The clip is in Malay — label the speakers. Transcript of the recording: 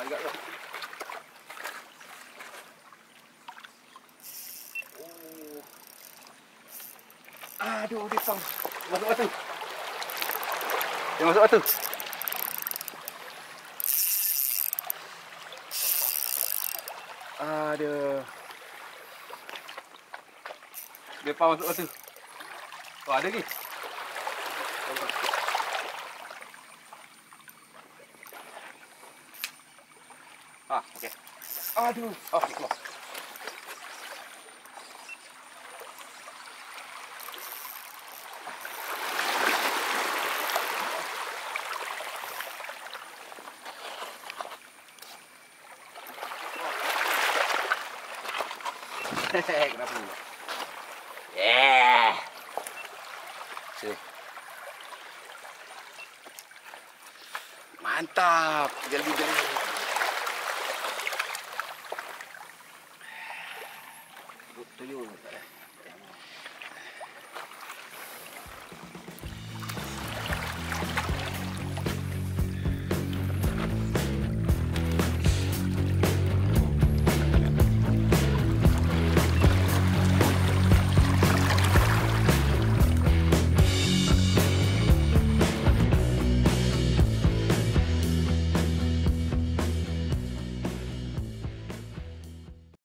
Speaker 1: Ah, agak tu. Oh. Aduh, dia pang. Masuk batu. Dia masuk batu. Aduh. Dia pang masuk batu. Oh, ada lagi. Ah, okey. Aduh. Okey, keluar. Kenapa ni? Yeah. Sini. Mantap. Jeli что елы.